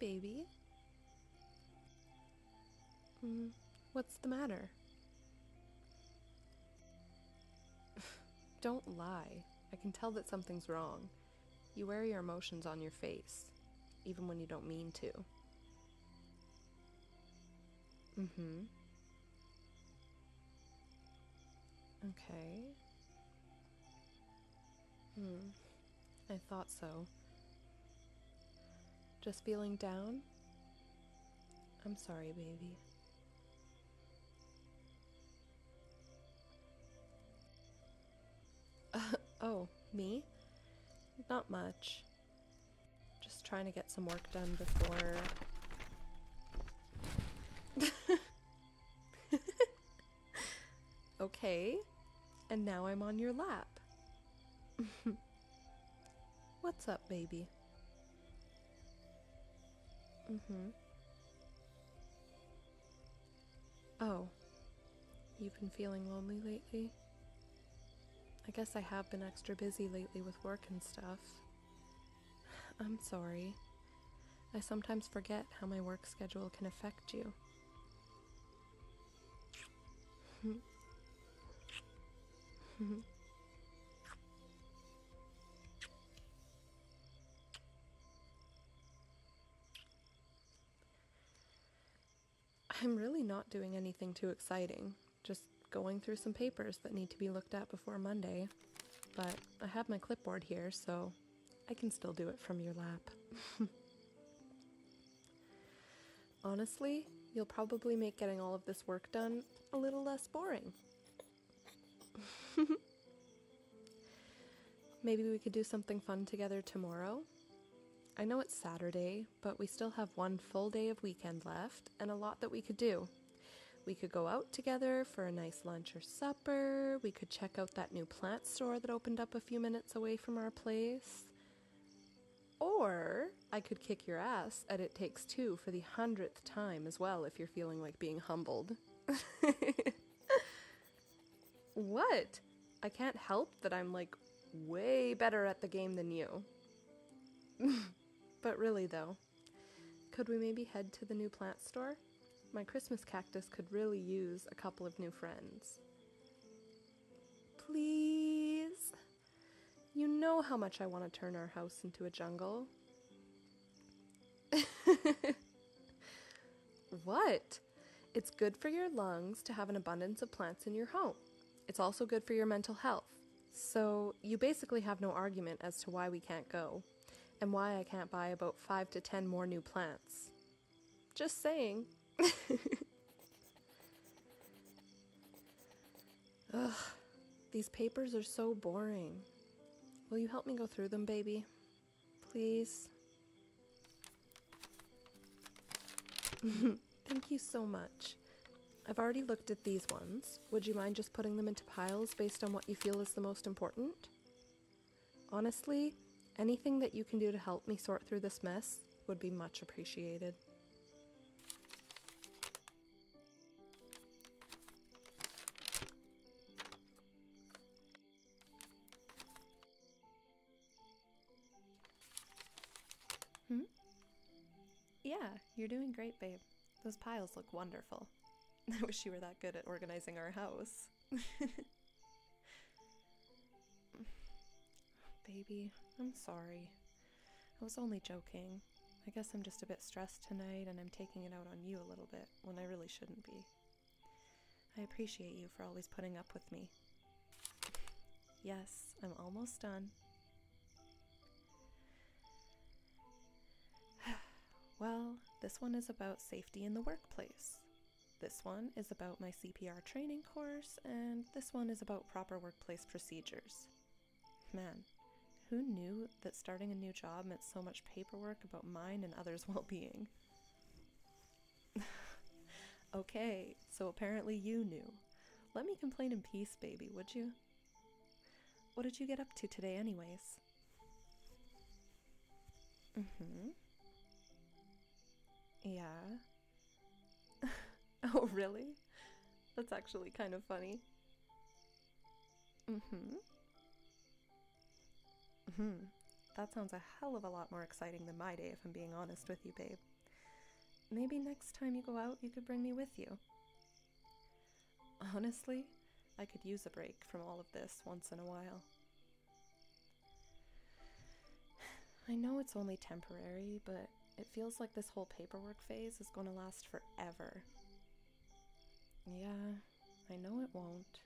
baby. Mm, what's the matter? Don't lie. I can tell that something's wrong. You wear your emotions on your face, even when you don't mean to. Mm hmm. Okay. Hmm. I thought so. Just feeling down? I'm sorry, baby. Uh, oh, me? Not much. Just trying to get some work done before. okay, and now I'm on your lap. What's up, baby? Mm hmm. Oh, you've been feeling lonely lately? I guess I have been extra busy lately with work and stuff. I'm sorry. I sometimes forget how my work schedule can affect you. I'm really not doing anything too exciting, just going through some papers that need to be looked at before Monday. But I have my clipboard here, so I can still do it from your lap. Honestly, you'll probably make getting all of this work done a little less boring. Maybe we could do something fun together tomorrow? I know it's Saturday, but we still have one full day of weekend left and a lot that we could do. We could go out together for a nice lunch or supper. We could check out that new plant store that opened up a few minutes away from our place. Or I could kick your ass at It Takes Two for the hundredth time as well if you're feeling like being humbled. what? I can't help that I'm like way better at the game than you. but really, though, could we maybe head to the new plant store? My Christmas cactus could really use a couple of new friends. Please? You know how much I want to turn our house into a jungle. what? It's good for your lungs to have an abundance of plants in your home. It's also good for your mental health. So, you basically have no argument as to why we can't go, and why I can't buy about 5 to 10 more new plants. Just saying. Ugh, these papers are so boring. Will you help me go through them, baby? Please? Thank you so much. I've already looked at these ones. Would you mind just putting them into piles based on what you feel is the most important? Honestly, anything that you can do to help me sort through this mess would be much appreciated. Hmm? Yeah, you're doing great, babe. Those piles look wonderful. I wish you were that good at organizing our house. Baby, I'm sorry. I was only joking. I guess I'm just a bit stressed tonight and I'm taking it out on you a little bit when I really shouldn't be. I appreciate you for always putting up with me. Yes, I'm almost done. well, this one is about safety in the workplace. This one is about my CPR training course, and this one is about proper workplace procedures. Man, who knew that starting a new job meant so much paperwork about mine and others' well being? okay, so apparently you knew. Let me complain in peace, baby, would you? What did you get up to today, anyways? Mm hmm. Yeah. Oh, really? That's actually kind of funny. Mm hmm. Hmm. That sounds a hell of a lot more exciting than my day, if I'm being honest with you, babe. maybe next time you go out, you could bring me with you. Honestly, I could use a break from all of this once in a while. I know it's only temporary, but it feels like this whole paperwork phase is going to last forever. Yeah, I know it won't.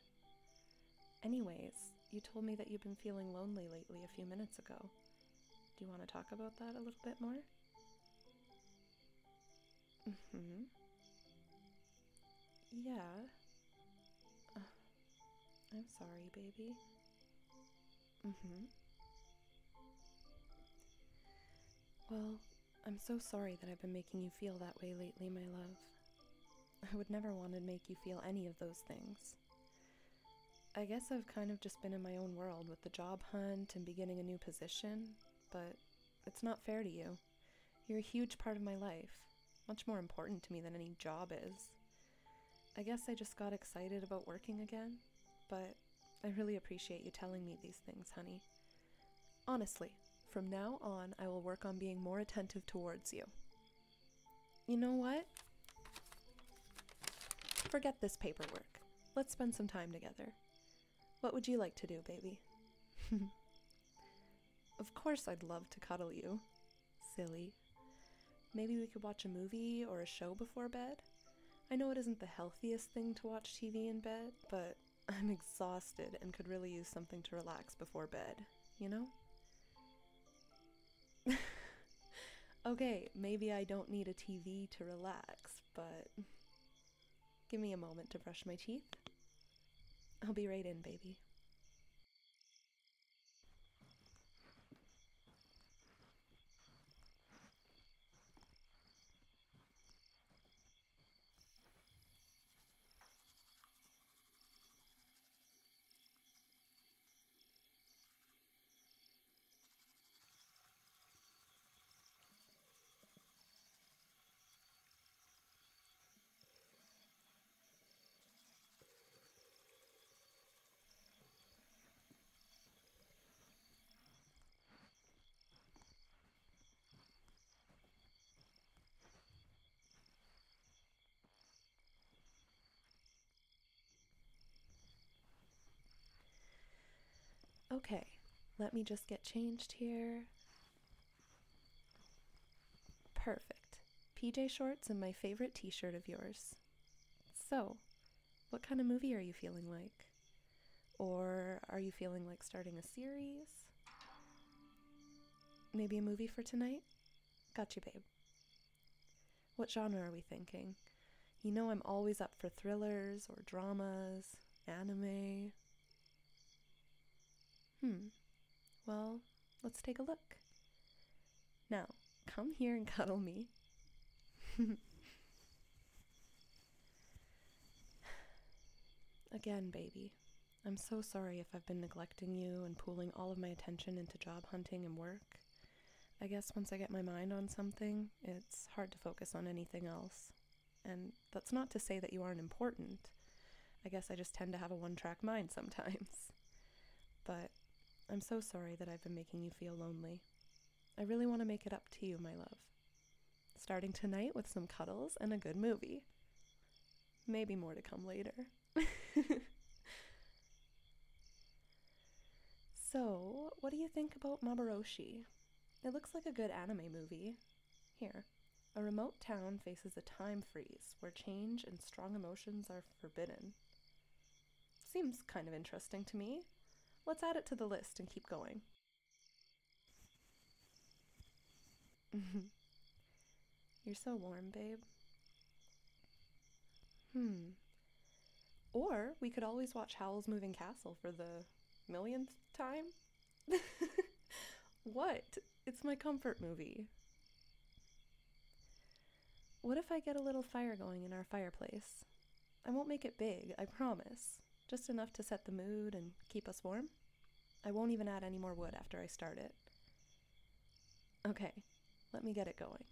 Anyways, you told me that you've been feeling lonely lately a few minutes ago. Do you want to talk about that a little bit more? Mm hmm. Yeah. Uh, I'm sorry, baby. Mm hmm. Well, I'm so sorry that I've been making you feel that way lately, my love. I would never want to make you feel any of those things. I guess I've kind of just been in my own world with the job hunt and beginning a new position, but it's not fair to you. You're a huge part of my life, much more important to me than any job is. I guess I just got excited about working again, but I really appreciate you telling me these things, honey. Honestly, from now on, I will work on being more attentive towards you. You know what? Forget this paperwork. Let's spend some time together. What would you like to do, baby? of course, I'd love to cuddle you. Silly. Maybe we could watch a movie or a show before bed? I know it isn't the healthiest thing to watch TV in bed, but I'm exhausted and could really use something to relax before bed, you know? okay, maybe I don't need a TV to relax, but give me a moment to brush my teeth. I'll be right in, baby. Okay, let me just get changed here. Perfect. PJ shorts and my favorite t shirt of yours. So, what kind of movie are you feeling like? Or are you feeling like starting a series? Maybe a movie for tonight? Got you, babe. What genre are we thinking? You know, I'm always up for thrillers or dramas, anime. Hmm. Well, let's take a look. Now, come here and cuddle me. Again, baby, I'm so sorry if I've been neglecting you and pooling all of my attention into job hunting and work. I guess once I get my mind on something, it's hard to focus on anything else. And that's not to say that you aren't important. I guess I just tend to have a one track mind sometimes. But I'm so sorry that I've been making you feel lonely. I really want to make it up to you, my love. Starting tonight with some cuddles and a good movie. Maybe more to come later. so, what do you think about Maboroshi? It looks like a good anime movie. Here, a remote town faces a time freeze where change and strong emotions are forbidden. Seems kind of interesting to me. Let's add it to the list and keep going. You're so warm, babe. Hmm. Or we could always watch Howl's Moving Castle for the millionth time. what? It's my comfort movie. What if I get a little fire going in our fireplace? I won't make it big, I promise. Just enough to set the mood and keep us warm. I won't even add any more wood after I start it. Okay, let me get it going.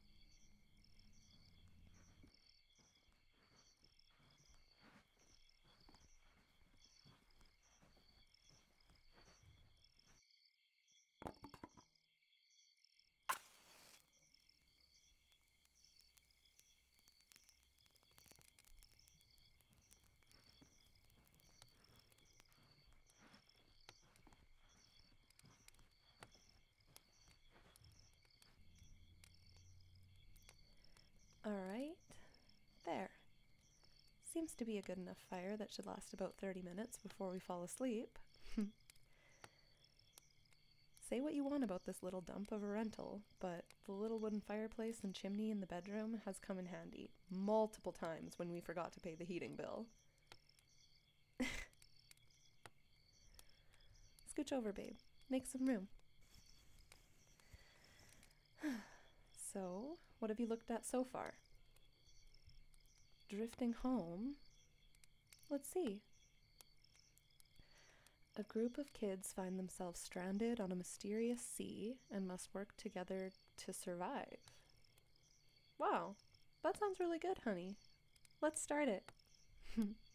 Seems to be a good enough fire that should last about 30 minutes before we fall asleep. Say what you want about this little dump of a rental, but the little wooden fireplace and chimney in the bedroom has come in handy multiple times when we forgot to pay the heating bill. Scooch over, babe. Make some room. so, what have you looked at so far? Drifting home? Let's see. A group of kids find themselves stranded on a mysterious sea and must work together to survive. Wow, that sounds really good, honey. Let's start it.